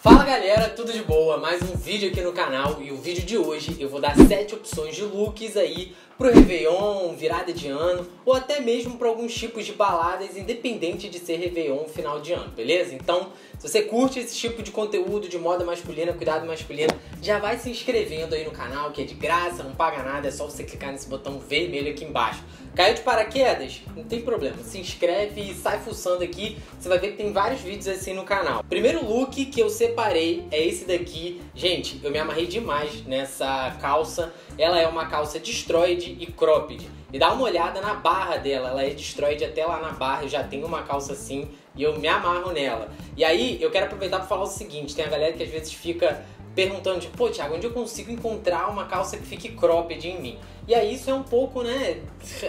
Fala galera, tudo de boa? Mais um vídeo aqui no canal e o vídeo de hoje eu vou dar 7 opções de looks aí pro Réveillon, virada de ano ou até mesmo para alguns tipos de baladas, independente de ser Réveillon final de ano, beleza? Então, se você curte esse tipo de conteúdo de moda masculina, cuidado masculino, já vai se inscrevendo aí no canal que é de graça, não paga nada, é só você clicar nesse botão vermelho aqui embaixo. Caiu de paraquedas? Não tem problema, se inscreve e sai fuçando aqui, você vai ver que tem vários vídeos assim no canal. Primeiro look que eu separei é esse daqui. Gente, eu me amarrei demais nessa calça. Ela é uma calça destroyed e cropped. E dá uma olhada na barra dela, ela é destroyed até lá na barra, eu já tenho uma calça assim e eu me amarro nela. E aí, eu quero aproveitar para falar o seguinte, tem a galera que às vezes fica perguntando, tipo, pô, Thiago, onde eu consigo encontrar uma calça que fique cropped em mim? E aí isso é um pouco, né,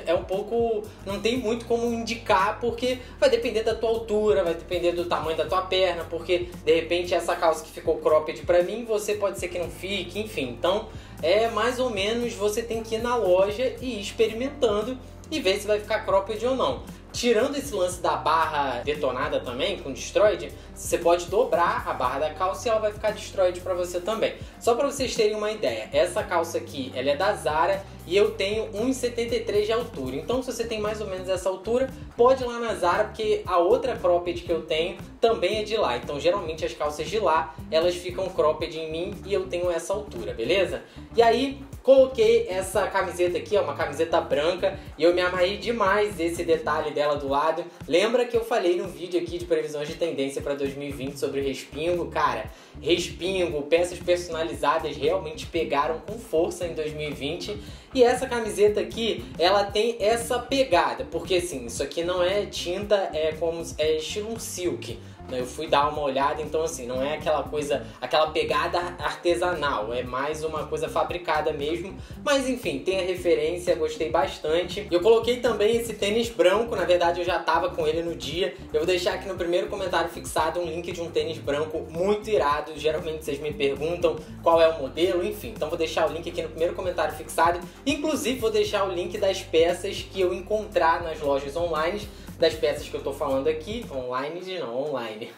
é um pouco, não tem muito como indicar, porque vai depender da tua altura, vai depender do tamanho da tua perna, porque de repente essa calça que ficou cropped pra mim, você pode ser que não fique, enfim. Então, é mais ou menos você tem que ir na loja e ir experimentando e ver se vai ficar cropped ou não. Tirando esse lance da barra detonada também, com destroyed, você pode dobrar a barra da calça e ela vai ficar destroyed para você também. Só para vocês terem uma ideia, essa calça aqui, ela é da Zara e eu tenho 1,73 de altura. Então, se você tem mais ou menos essa altura, pode ir lá na Zara, porque a outra cropped que eu tenho também é de lá. Então, geralmente as calças de lá, elas ficam cropped em mim e eu tenho essa altura, beleza? E aí, Coloquei essa camiseta aqui, é uma camiseta branca, e eu me amarrei demais esse detalhe dela do lado. Lembra que eu falei no vídeo aqui de previsões de tendência para 2020 sobre respingo? Cara, respingo, peças personalizadas realmente pegaram com força em 2020. E essa camiseta aqui, ela tem essa pegada, porque assim, isso aqui não é tinta, é como é estilo um silk. Eu fui dar uma olhada, então assim, não é aquela coisa, aquela pegada artesanal, é mais uma coisa fabricada mesmo. Mas enfim, tem a referência, gostei bastante. Eu coloquei também esse tênis branco, na verdade eu já tava com ele no dia. Eu vou deixar aqui no primeiro comentário fixado um link de um tênis branco muito irado. Geralmente vocês me perguntam qual é o modelo, enfim. Então vou deixar o link aqui no primeiro comentário fixado. Inclusive vou deixar o link das peças que eu encontrar nas lojas online das peças que eu tô falando aqui, online de não, online.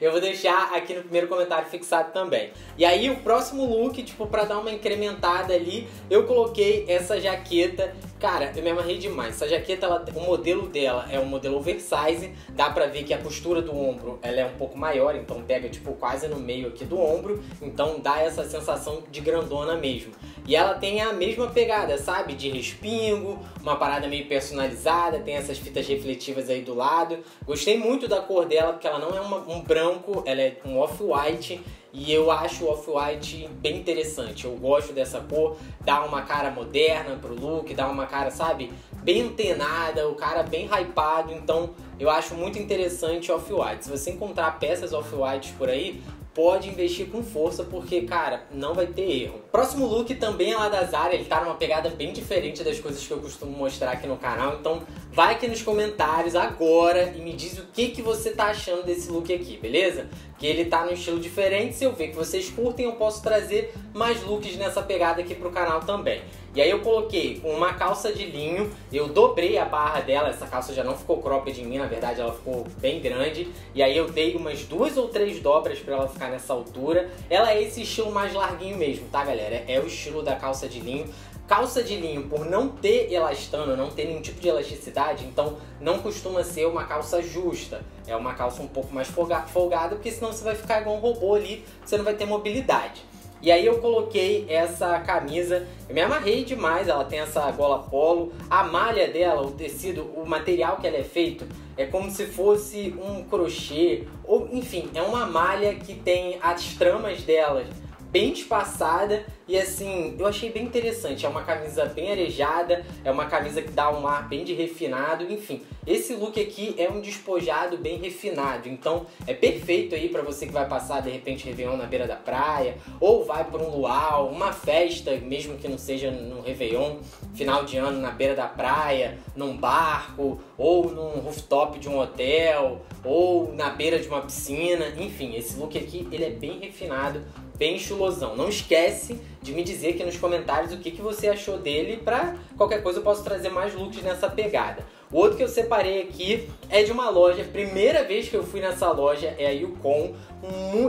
Eu vou deixar aqui no primeiro comentário fixado também. E aí o próximo look, tipo, para dar uma incrementada ali, eu coloquei essa jaqueta Cara, eu me amarrei demais. Essa jaqueta, ela, o modelo dela é um modelo oversize. Dá pra ver que a costura do ombro ela é um pouco maior, então pega tipo quase no meio aqui do ombro. Então dá essa sensação de grandona mesmo. E ela tem a mesma pegada, sabe? De respingo, uma parada meio personalizada, tem essas fitas refletivas aí do lado. Gostei muito da cor dela, porque ela não é uma, um branco, ela é um off-white. E eu acho o Off-White bem interessante. Eu gosto dessa cor, dá uma cara moderna pro look, dá uma cara, sabe, bem antenada, o cara bem hypado. Então eu acho muito interessante Off-White. Se você encontrar peças Off-White por aí, pode investir com força, porque, cara, não vai ter erro. Próximo look também é lá da Zara, ele tá numa pegada bem diferente das coisas que eu costumo mostrar aqui no canal, então vai aqui nos comentários agora e me diz o que, que você tá achando desse look aqui, beleza? Que ele tá num estilo diferente, se eu ver que vocês curtem, eu posso trazer mais looks nessa pegada aqui pro canal também. E aí eu coloquei uma calça de linho, eu dobrei a barra dela, essa calça já não ficou cropped em mim, na verdade ela ficou bem grande. E aí eu dei umas duas ou três dobras para ela ficar nessa altura. Ela é esse estilo mais larguinho mesmo, tá galera? É o estilo da calça de linho. Calça de linho, por não ter elastano, não ter nenhum tipo de elasticidade, então não costuma ser uma calça justa. É uma calça um pouco mais folgada, porque senão você vai ficar igual um robô ali, você não vai ter mobilidade. E aí eu coloquei essa camisa, eu me amarrei demais, ela tem essa gola polo, a malha dela, o tecido, o material que ela é feito é como se fosse um crochê, ou enfim, é uma malha que tem as tramas delas bem espaçada e assim, eu achei bem interessante. É uma camisa bem arejada, é uma camisa que dá um ar bem de refinado, enfim. Esse look aqui é um despojado bem refinado, então é perfeito aí para você que vai passar de repente Réveillon na beira da praia, ou vai para um luau, uma festa, mesmo que não seja no Réveillon, final de ano na beira da praia, num barco, ou num rooftop de um hotel, ou na beira de uma piscina, enfim, esse look aqui ele é bem refinado, bem chulosão. Não esquece de me dizer aqui nos comentários o que, que você achou dele. Pra qualquer coisa eu posso trazer mais looks nessa pegada. O outro que eu separei aqui é de uma loja, primeira vez que eu fui nessa loja é a Yukon.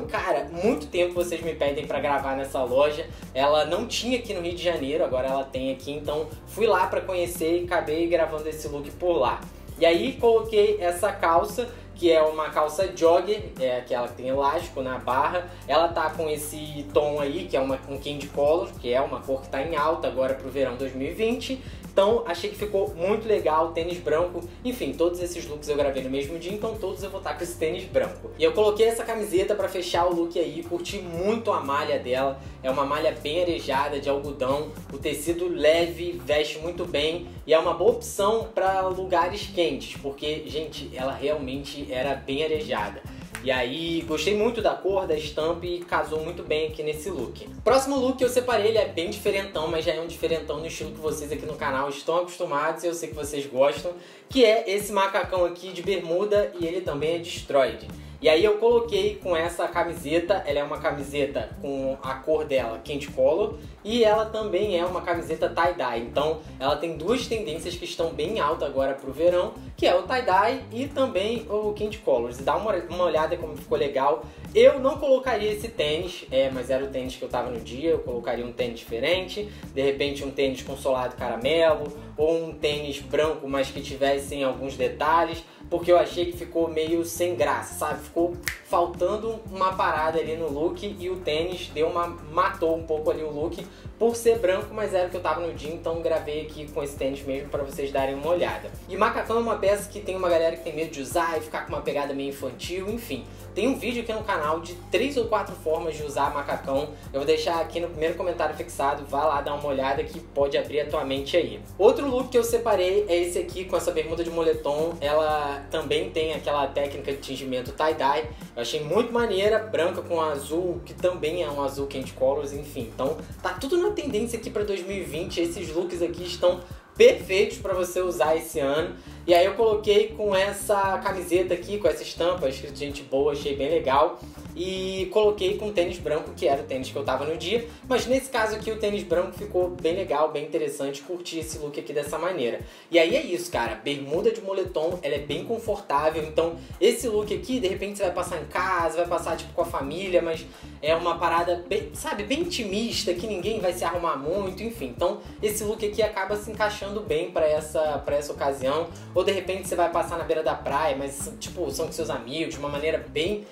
cara, muito tempo vocês me pedem para gravar nessa loja. Ela não tinha aqui no Rio de Janeiro, agora ela tem aqui, então fui lá para conhecer e acabei gravando esse look por lá. E aí coloquei essa calça que é uma calça jogger, é aquela que tem elástico na barra. Ela tá com esse tom aí, que é uma um candy color, que é uma cor que tá em alta agora pro verão 2020. Então achei que ficou muito legal, tênis branco. Enfim, todos esses looks eu gravei no mesmo dia, então todos eu vou estar com esse tênis branco. E eu coloquei essa camiseta para fechar o look aí, curti muito a malha dela. É uma malha bem arejada de algodão, o tecido leve, veste muito bem e é uma boa opção para lugares quentes, porque gente, ela realmente era bem arejada. E aí, gostei muito da cor, da estampa e casou muito bem aqui nesse look. Próximo look que eu separei, ele é bem diferentão, mas já é um diferentão no estilo que vocês aqui no canal estão acostumados e eu sei que vocês gostam, que é esse macacão aqui de bermuda e ele também é destroyed. E aí eu coloquei com essa camiseta, ela é uma camiseta com a cor dela quente color e ela também é uma camiseta tie-dye. Então ela tem duas tendências que estão bem altas agora pro verão, que é o tie-dye e também o quente colors. Dá uma, uma olhada como ficou legal. Eu não colocaria esse tênis, é, mas era o tênis que eu tava no dia, eu colocaria um tênis diferente, de repente um tênis com solado caramelo, ou um tênis branco, mas que tivessem alguns detalhes, porque eu achei que ficou meio sem graça, sabe? Ficou faltando uma parada ali no look e o tênis deu uma matou um pouco ali o look por ser branco, mas era o que eu tava no dia, então gravei aqui com esse tênis mesmo para vocês darem uma olhada. E macacão é uma peça que tem uma galera que tem medo de usar e ficar com uma pegada meio infantil, enfim. Tem um vídeo aqui no canal de três ou quatro formas de usar macacão. Eu vou deixar aqui no primeiro comentário fixado, vá lá dar uma olhada que pode abrir a tua mente aí. Outro look que eu separei é esse aqui com essa bermuda de moletom. Ela também tem aquela técnica de tingimento tie-dye. Eu achei muito maneira, branca com azul, que também é um azul quente colors, enfim. Então tá tudo na tendência aqui para 2020. Esses looks aqui estão perfeitos para você usar esse ano. E aí eu coloquei com essa camiseta aqui, com essa estampa, escrito gente boa, achei bem legal. E coloquei com tênis branco, que era o tênis que eu tava no dia. Mas nesse caso aqui o tênis branco ficou bem legal, bem interessante, curti esse look aqui dessa maneira. E aí é isso, cara, bermuda de moletom, ela é bem confortável, então esse look aqui, de repente você vai passar em casa, vai passar tipo com a família, mas é uma parada, bem, sabe, bem intimista, que ninguém vai se arrumar muito, enfim. Então esse look aqui acaba se encaixando bem para essa, pra essa ocasião. Ou de repente você vai passar na beira da praia, mas tipo, são com seus amigos, de uma maneira bem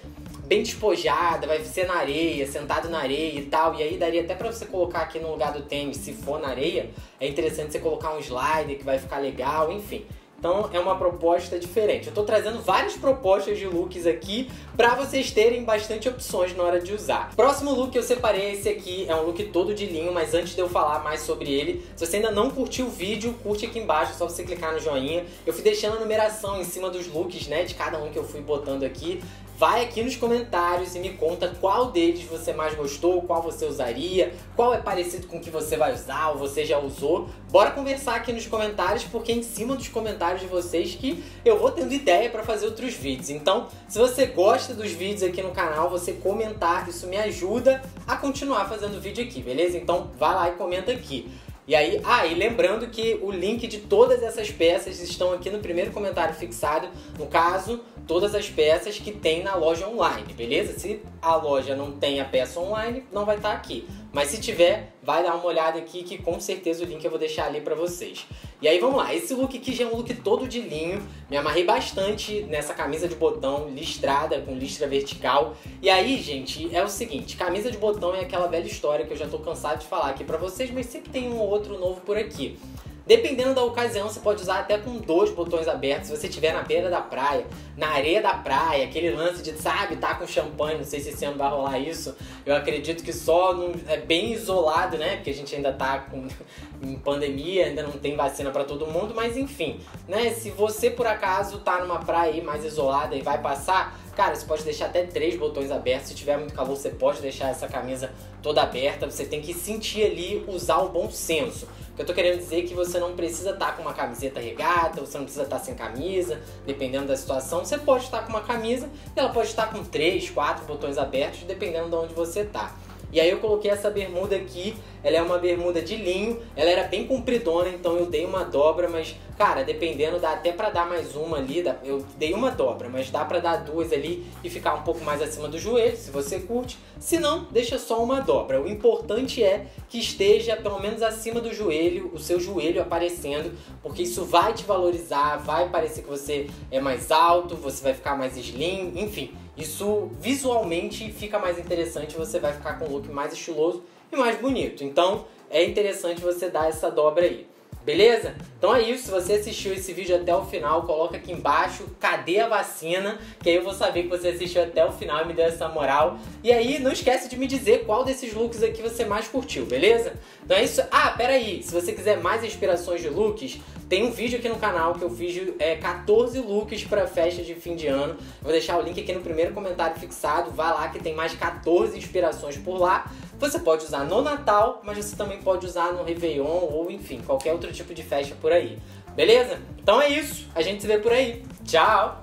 bem despojada, vai ser na areia, sentado na areia e tal. E aí daria até para você colocar aqui no lugar do tênis, se for na areia, é interessante você colocar um slider que vai ficar legal, enfim. Então é uma proposta diferente. Eu tô trazendo várias propostas de looks aqui para vocês terem bastante opções na hora de usar. Próximo look que eu separei é esse aqui, é um look todo de linho, mas antes de eu falar mais sobre ele, se você ainda não curtiu o vídeo, curte aqui embaixo, é só você clicar no joinha. Eu fui deixando a numeração em cima dos looks, né, de cada um que eu fui botando aqui vai aqui nos comentários e me conta qual deles você mais gostou, qual você usaria, qual é parecido com o que você vai usar ou você já usou. Bora conversar aqui nos comentários, porque é em cima dos comentários de vocês que eu vou tendo ideia para fazer outros vídeos. Então, se você gosta dos vídeos aqui no canal, você comentar, isso me ajuda a continuar fazendo vídeo aqui, beleza? Então, vai lá e comenta aqui. E aí, ah, e lembrando que o link de todas essas peças estão aqui no primeiro comentário fixado. No caso, todas as peças que tem na loja online, beleza? Se a loja não tem a peça online, não vai estar tá aqui. Mas se tiver, vai dar uma olhada aqui que com certeza o link eu vou deixar ali pra vocês. E aí vamos lá, esse look aqui já é um look todo de linho, me amarrei bastante nessa camisa de botão listrada, com listra vertical. E aí, gente, é o seguinte, camisa de botão é aquela velha história que eu já tô cansado de falar aqui pra vocês, mas sempre tem um ou outro novo por aqui. Dependendo da ocasião, você pode usar até com dois botões abertos. Se você estiver na beira da praia, na areia da praia, aquele lance de, sabe, tá com champanhe, não sei se esse ano vai rolar isso. Eu acredito que só num, é bem isolado, né? Porque a gente ainda tá com, em pandemia, ainda não tem vacina para todo mundo, mas enfim, né? Se você por acaso tá numa praia aí mais isolada e vai passar, Cara, você pode deixar até três botões abertos. Se tiver muito calor, você pode deixar essa camisa toda aberta. Você tem que sentir ali, usar o bom senso. Eu tô querendo dizer que você não precisa estar tá com uma camiseta regata, você não precisa estar tá sem camisa, dependendo da situação. Você pode estar tá com uma camisa e ela pode estar com três, quatro botões abertos, dependendo de onde você tá. E aí eu coloquei essa bermuda aqui, ela é uma bermuda de linho, ela era bem compridona, então eu dei uma dobra, mas cara, dependendo dá até para dar mais uma ali, eu dei uma dobra, mas dá para dar duas ali e ficar um pouco mais acima do joelho, se você curte. Se não, deixa só uma dobra. O importante é que esteja pelo menos acima do joelho, o seu joelho aparecendo, porque isso vai te valorizar, vai parecer que você é mais alto, você vai ficar mais slim, enfim. Isso visualmente fica mais interessante, você vai ficar com um look mais estiloso e mais bonito. Então é interessante você dar essa dobra aí. Beleza? Então é isso. Se você assistiu esse vídeo até o final, coloca aqui embaixo cadê a vacina, que aí eu vou saber que você assistiu até o final e me deu essa moral. E aí não esquece de me dizer qual desses looks aqui você mais curtiu, beleza? Então é isso. Ah, pera aí. Se você quiser mais inspirações de looks, tem um vídeo aqui no canal que eu fiz é, 14 looks para festa de fim de ano. Vou deixar o link aqui no primeiro comentário fixado. Vá lá que tem mais 14 inspirações por lá. Você pode usar no Natal, mas você também pode usar no Réveillon ou enfim, qualquer outro tipo de festa por aí. Beleza? Então é isso. A gente se vê por aí. Tchau!